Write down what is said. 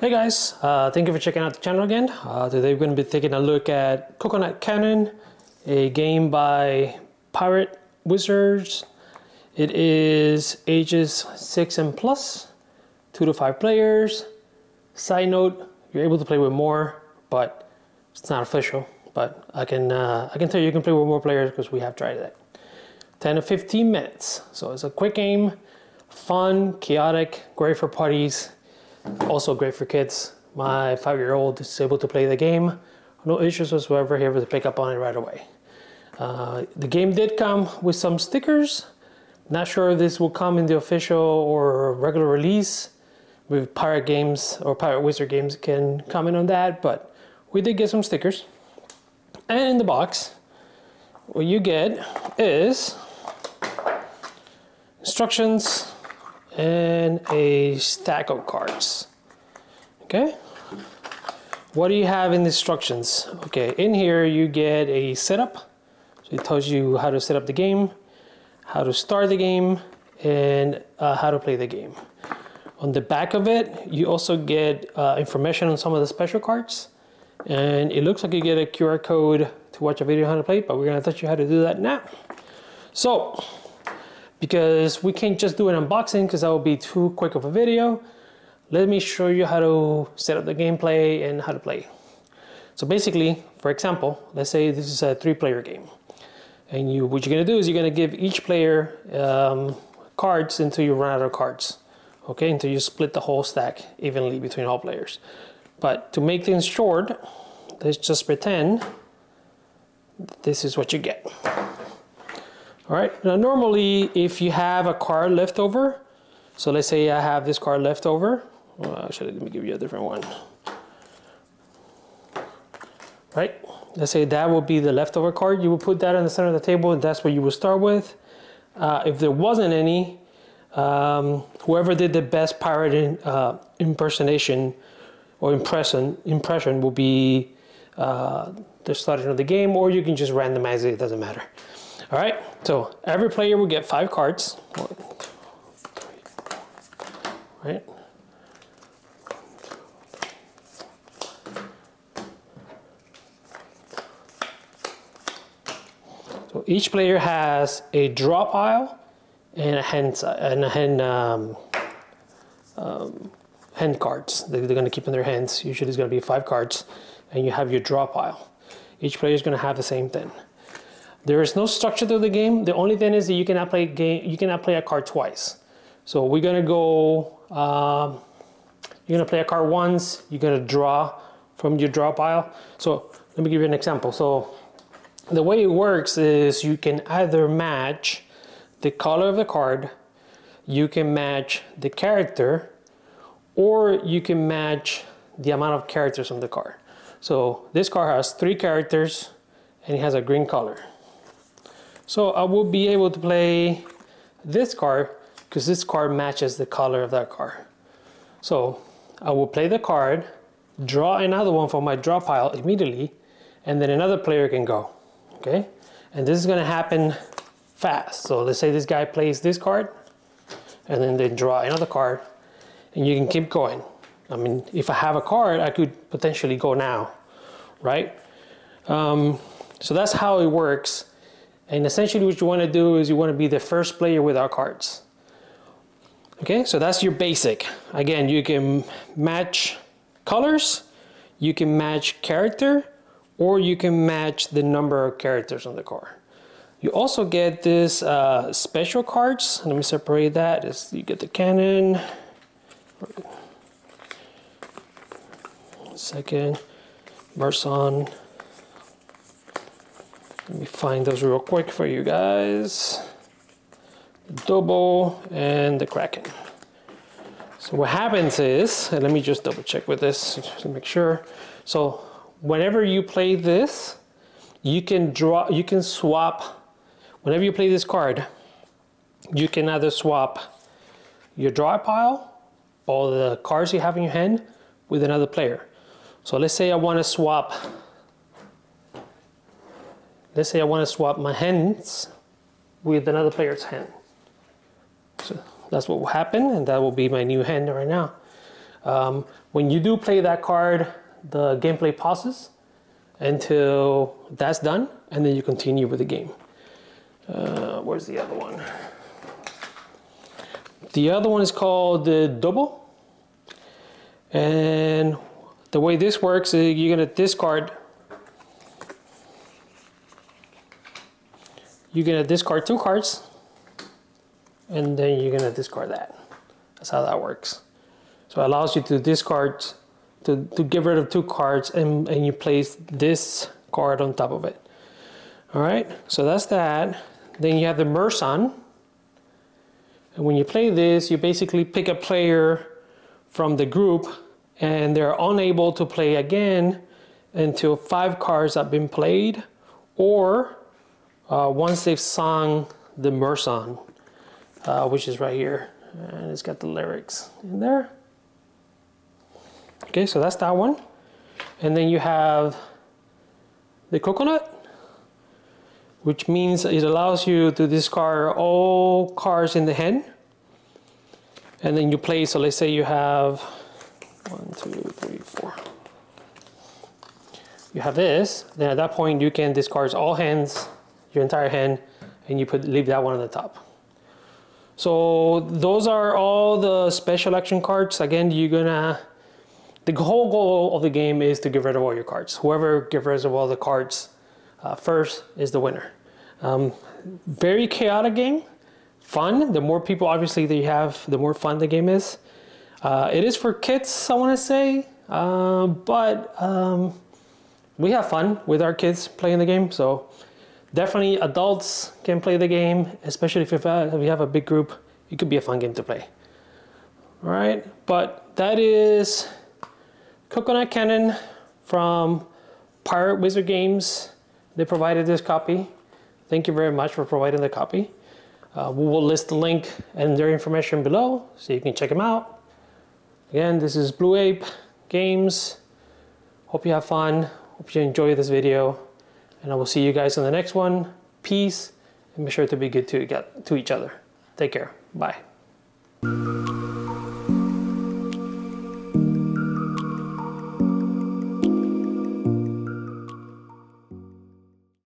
Hey guys, uh, thank you for checking out the channel again. Uh, today we're going to be taking a look at Coconut Cannon, a game by Pirate Wizards. It is ages 6 and plus, 2 to 5 players. Side note, you're able to play with more, but it's not official. But I can, uh, I can tell you you can play with more players because we have tried that. 10 to 15 minutes. So it's a quick game, fun, chaotic, great for parties, also great for kids. My five-year-old is able to play the game. No issues whatsoever, he able to pick up on it right away. Uh, the game did come with some stickers. Not sure if this will come in the official or regular release. With Pirate Games or Pirate Wizard Games can comment on that, but we did get some stickers. And in the box, what you get is instructions and a stack of cards. Okay. What do you have in the instructions? Okay, in here you get a setup. So it tells you how to set up the game, how to start the game, and uh, how to play the game. On the back of it, you also get uh, information on some of the special cards. And it looks like you get a QR code to watch a video on how to play, but we're gonna teach you how to do that now. So, because we can't just do an unboxing because that would be too quick of a video. Let me show you how to set up the gameplay and how to play. So basically, for example, let's say this is a three player game. And you, what you're gonna do is you're gonna give each player um, cards until you run out of cards. Okay, until you split the whole stack evenly between all players. But to make things short, let's just pretend this is what you get. All right, now normally if you have a card left over, so let's say I have this card left over, well, actually let me give you a different one. Right, let's say that will be the leftover card, you will put that in the center of the table and that's what you will start with. Uh, if there wasn't any, um, whoever did the best pirate in, uh, impersonation or impression, impression will be uh, the starting of the game or you can just randomize it, it doesn't matter. All right, so every player will get five cards. One, two, three, right? So each player has a draw pile and a hand and a hand um, um, hand cards. They're, they're going to keep in their hands. Usually, it's going to be five cards, and you have your draw pile. Each player is going to have the same thing. There is no structure to the game. The only thing is that you cannot play game. You cannot play a card twice. So we're gonna go. Um, you're gonna play a card once. You're gonna draw from your draw pile. So let me give you an example. So the way it works is you can either match the color of the card, you can match the character, or you can match the amount of characters on the card. So this card has three characters and it has a green color. So I will be able to play this card because this card matches the color of that card. So I will play the card, draw another one from my draw pile immediately, and then another player can go, okay? And this is gonna happen fast. So let's say this guy plays this card, and then they draw another card, and you can keep going. I mean, if I have a card, I could potentially go now, right? Um, so that's how it works. And essentially what you want to do is you want to be the first player with our cards. Okay, so that's your basic. Again, you can match colors, you can match character, or you can match the number of characters on the card. You also get this uh, special cards. Let me separate that. Is you get the cannon. Second, Marson. Let me find those real quick for you guys. Dobbo and the Kraken. So what happens is, and let me just double check with this to make sure. So whenever you play this, you can draw, you can swap, whenever you play this card, you can either swap your draw pile or the cards you have in your hand with another player. So let's say I want to swap let's say I want to swap my hands with another player's hand. So that's what will happen, and that will be my new hand right now. Um, when you do play that card, the gameplay pauses until that's done, and then you continue with the game. Uh, where's the other one? The other one is called the double. And the way this works is you're gonna discard you're gonna discard two cards and then you're gonna discard that. That's how that works. So it allows you to discard, to, to get rid of two cards and, and you place this card on top of it. All right, so that's that. Then you have the Merson. And when you play this, you basically pick a player from the group and they're unable to play again until five cards have been played or uh, once they've sung the Merson, uh, which is right here. And it's got the lyrics in there. Okay, so that's that one. And then you have the coconut, which means it allows you to discard all cards in the hand. And then you play, so let's say you have one, two, three, four. You have this, then at that point you can discard all hands, your entire hand, and you put leave that one on the top. So those are all the special action cards. Again, you're gonna, the whole goal of the game is to get rid of all your cards. Whoever gets rid of all the cards uh, first is the winner. Um, very chaotic game, fun. The more people obviously that you have, the more fun the game is. Uh, it is for kids, I want to say, uh, but um, we have fun with our kids playing the game. So definitely adults can play the game, especially if, you have a big group. It could be a fun game to play. All right, but that is Coconut Cannon from Pirate Wizard Games. They provided this copy. Thank you very much for providing the copy. Uh, we will list the link and their information below so you can check them out. Again, this is Blue Ape Games. Hope you have fun. Hope you enjoy this video. And I will see you guys in the next one. Peace. And be sure to be good to, to each other. Take care. Bye.